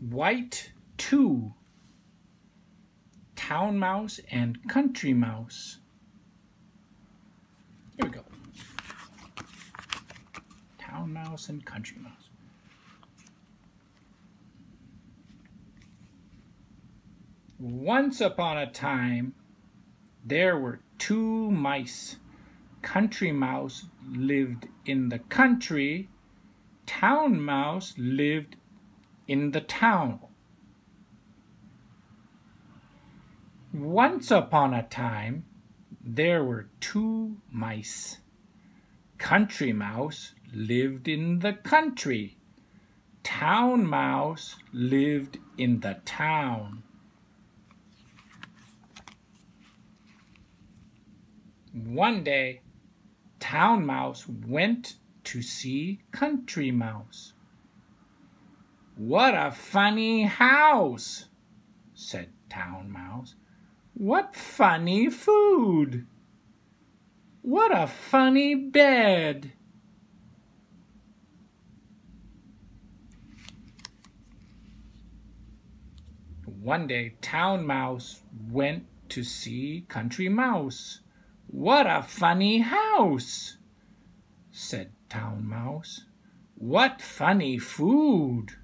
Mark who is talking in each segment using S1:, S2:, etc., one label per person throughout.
S1: White 2 Town Mouse and Country Mouse. Here we go. Town Mouse and Country Mouse. Once upon a time, there were two mice. Country Mouse lived in the country. Town Mouse lived in the town. Once upon a time, there were two mice. Country Mouse lived in the country. Town Mouse lived in the town. One day, Town Mouse went to see Country Mouse. What a funny house, said Town Mouse. What funny food! What a funny bed! One day, Town Mouse went to see Country Mouse. What a funny house, said Town Mouse. What funny food!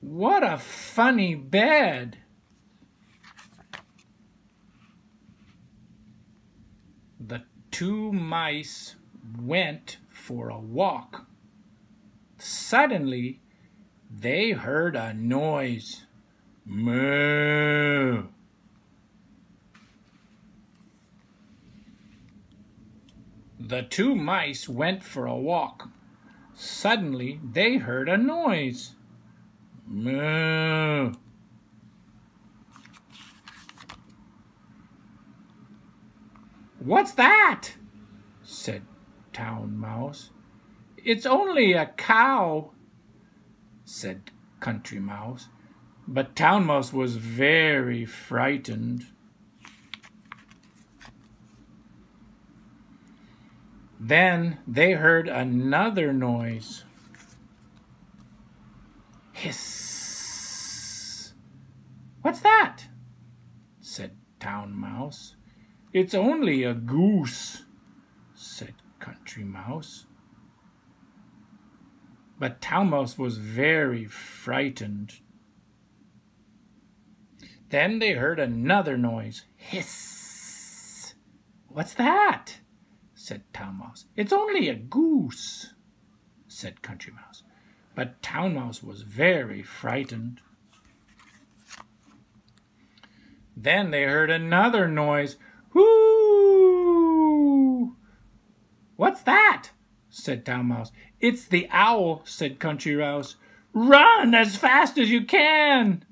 S1: What a funny bed! The two mice went for a walk. Suddenly, they heard a noise. Moo! The two mice went for a walk. Suddenly, they heard a noise. Moo. What's that? said Town Mouse. It's only a cow, said Country Mouse. But Town Mouse was very frightened. Then they heard another noise. Hiss! What's that? said Town Mouse. It's only a goose, said Country Mouse. But Town Mouse was very frightened. Then they heard another noise. Hiss! What's that? said Town Mouse. It's only a goose, said Country Mouse. But Town Mouse was very frightened. Then they heard another noise. Whoo! What's that? said Town Mouse. It's the owl, said Country Mouse. Run as fast as you can!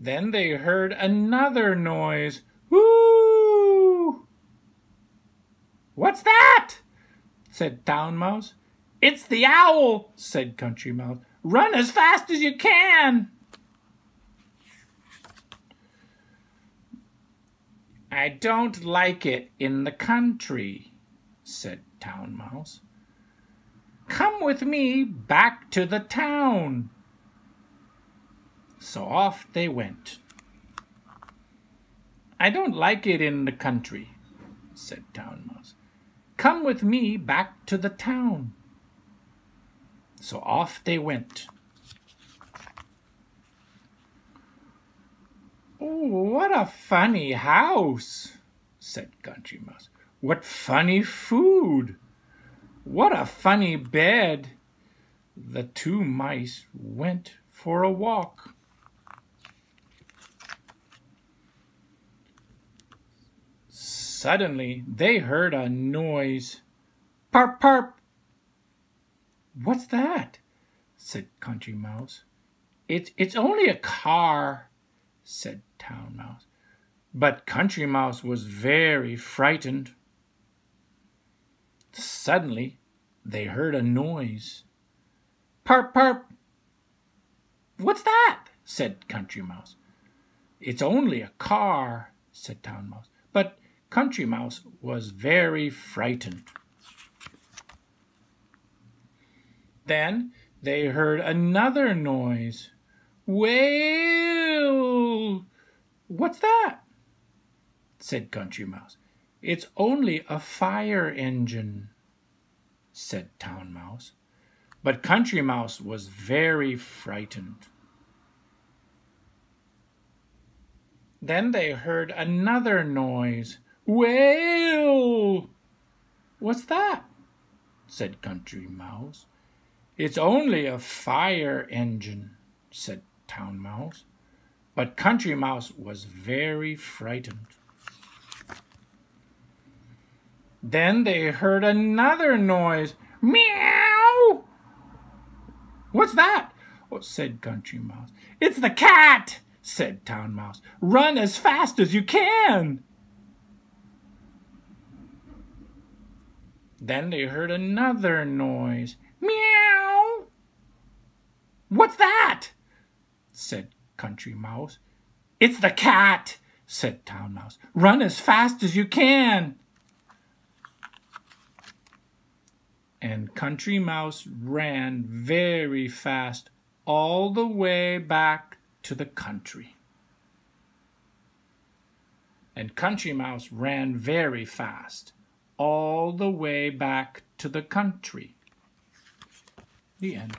S1: Then they heard another noise. Whoo! What's that? said Town Mouse. It's the owl, said Country Mouse. Run as fast as you can. I don't like it in the country, said Town Mouse. Come with me back to the town. So off they went. I don't like it in the country, said Town Mouse. Come with me back to the town. So off they went. Oh, what a funny house, said Country Mouse. What funny food! What a funny bed! The two mice went for a walk. Suddenly they heard a noise. Parp, parp! What's that? said Country Mouse. It's, it's only a car, said Town Mouse. But Country Mouse was very frightened. Suddenly they heard a noise. Parp, parp! What's that? said Country Mouse. It's only a car, said Town Mouse. But Country Mouse was very frightened. Then they heard another noise. Well, what's that? said Country Mouse. It's only a fire engine, said Town Mouse. But Country Mouse was very frightened. Then they heard another noise. Well, what's that? said Country Mouse. It's only a fire engine, said Town Mouse. But Country Mouse was very frightened. Then they heard another noise. Meow! What's that? Oh, said Country Mouse. It's the cat, said Town Mouse. Run as fast as you can. Then they heard another noise. Meow! What's that? said Country Mouse. It's the cat, said Town Mouse. Run as fast as you can. and Country Mouse ran very fast all the way back to the country. And Country Mouse ran very fast all the way back to the country. The end.